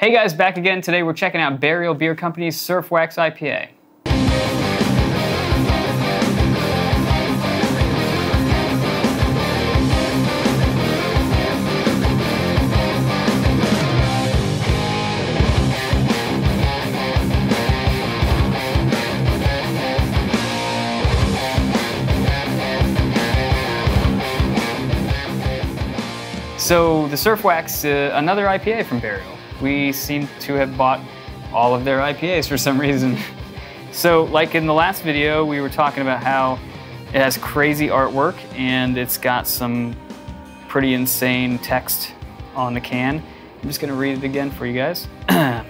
Hey guys, back again. Today we're checking out Burial Beer Company's Surf Wax IPA. So the Surf Wax, uh, another IPA from Burial. We seem to have bought all of their IPAs for some reason. So like in the last video, we were talking about how it has crazy artwork and it's got some pretty insane text on the can. I'm just gonna read it again for you guys.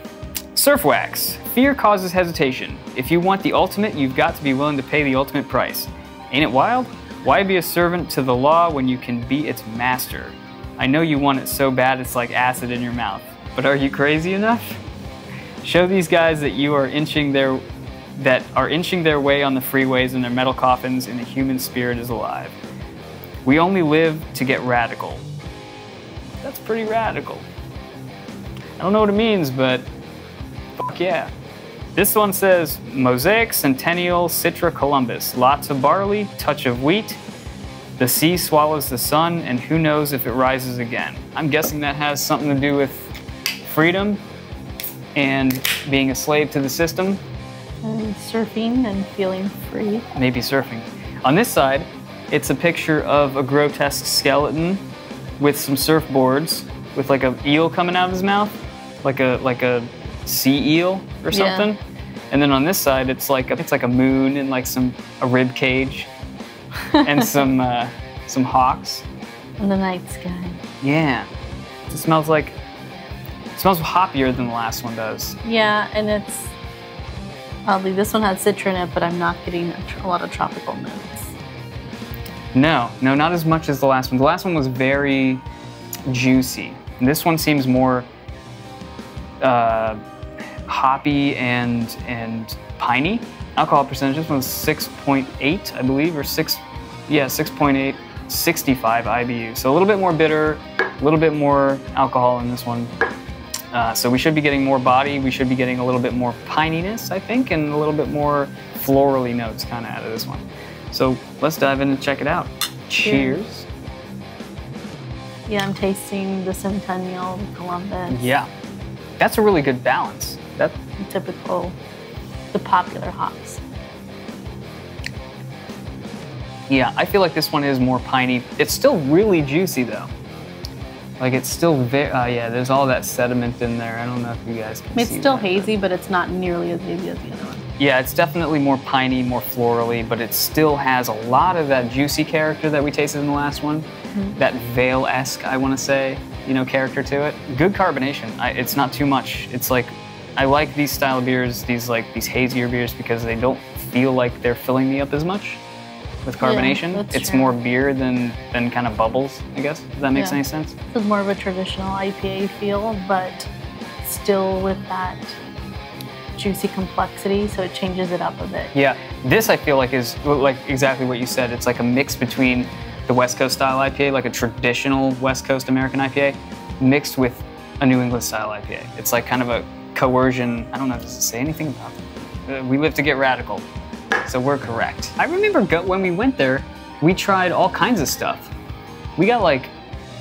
Surf Wax. Fear causes hesitation. If you want the ultimate, you've got to be willing to pay the ultimate price. Ain't it wild? Why be a servant to the law when you can be its master? I know you want it so bad it's like acid in your mouth, but are you crazy enough? Show these guys that you are inching their that are inching their way on the freeways in their metal coffins and the human spirit is alive. We only live to get radical. That's pretty radical. I don't know what it means, but fuck yeah. This one says Mosaic Centennial Citra Columbus. Lots of barley, touch of wheat, the sea swallows the sun, and who knows if it rises again. I'm guessing that has something to do with freedom and being a slave to the system. And surfing and feeling free. Maybe surfing. On this side, it's a picture of a grotesque skeleton with some surfboards with like a eel coming out of his mouth, like a like a sea eel or Yeah. something. And then on this side, it's like a, it's like a moon and like some a rib cage and some uh, some hawks. And the night sky. Yeah. It smells like smells hoppier than the last one does. Yeah, and it's oddly this one had citra in it, but I'm not getting a, tr- a lot of tropical notes. No, no, not as much as the last one. The last one was very juicy. This one seems more uh, hoppy and and piney. Alcohol percentage. This one's 6.8, I believe, or six. Yeah, 6.8, 65 IBU. So a little bit more bitter, a little bit more alcohol in this one. Uh, so we should be getting more body. We should be getting a little bit more pininess, I think, and a little bit more florally notes kind of out of this one. So let's dive in and check it out. Cheers. Yeah, I'm tasting the Centennial, Columbus, Yeah, that's a really good balance. That typical, the popular hops. yeah, I feel like this one is more piney. It's still really juicy though. Like it's still very. Uh, yeah, there's all that sediment in there. I don't know if you guys can it's still that, hazy, but it's not nearly as hazy as the other one. Yeah, it's definitely more piney, more florally, but it still has a lot of that juicy character that we tasted in the last one. That veil-esque, I want to say, you know, character to it. Good carbonation. I, it's not too much. It's like I like these style of beers, these like these hazier beers, because they don't feel like they're filling me up as much with carbonation. that's it's true. more beer than than kind of bubbles, I guess. If that makes Yeah. any sense. This is more of a traditional IPA feel, but still with that juicy complexity, so it changes it up a bit. Yeah, this I feel like is like exactly what you said. It's like a mix between the West Coast style IPA, like a traditional West Coast American IPA, mixed with a New England style IPA. It's like kind of a coercion. I don't know, does it say anything about it? Uh, we live to get radical, so we're correct. I remember go- when we went there, we tried all kinds of stuff. We got like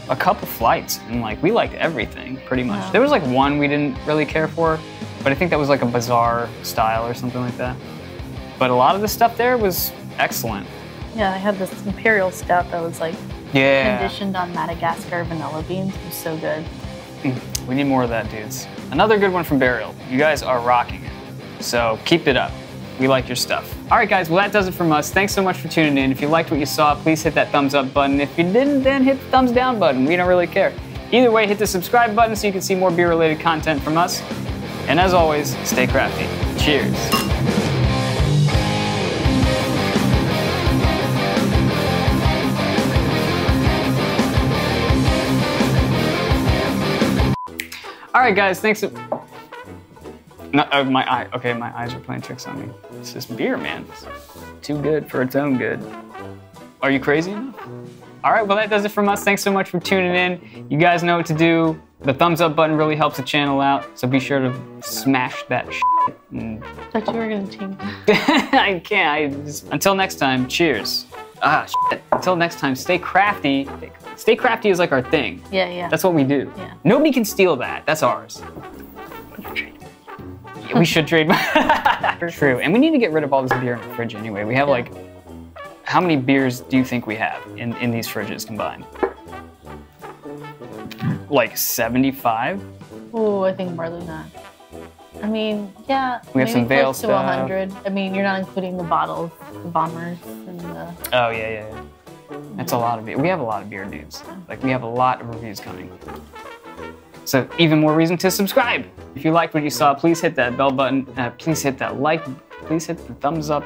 a couple flights and like we liked everything pretty much. Wow. There was like one we didn't really care for, but I think that was like a bizarre style or something like that. But a lot of the stuff there was excellent. Yeah, I had this imperial stout that was like Yeah. conditioned on Madagascar vanilla beans. It was so good. Hmm. We need more of that, dudes. Another good one from Burial. You guys are rocking it. So keep it up. We like your stuff. All right, guys, well, that does it from us. Thanks so much for tuning in. If you liked what you saw, please hit that thumbs up button. If you didn't, then hit the thumbs down button. We don't really care. Either way, hit the subscribe button so you can see more beer related content from us. And as always, stay crafty. Cheers. All right, guys, thanks. No, uh, my eye. Okay, my eyes are playing tricks on me. It's just beer, man. It's too good for its own good. Are you crazy enough? All right, well, that does it from us. Thanks so much for tuning in. You guys know what to do. The thumbs up button really helps the channel out, so be sure to smash that shit. And Thought you were gonna change. I can't. I just, until next time, cheers. Ah, shit. Until next time, stay crafty. Stay crafty is like our thing. Yeah, yeah. That's what we do. Yeah. Nobody can steal that. That's ours. We should trade. True. And we need to get rid of all this beer in the fridge anyway. We have Yeah. like, how many beers do you think we have in, in these fridges combined? Like 75? Oh, I think more than that. I mean, yeah. We have some close to stuff. 100. I mean, you're not including the bottles, the bombers, and the. Oh, yeah, yeah, yeah. That's a lot of beer. We have a lot of beer news. Like, we have a lot of reviews coming. So, even more reason to subscribe. If you liked what you saw, please hit that bell button. Uh, please hit that like. Please hit the thumbs up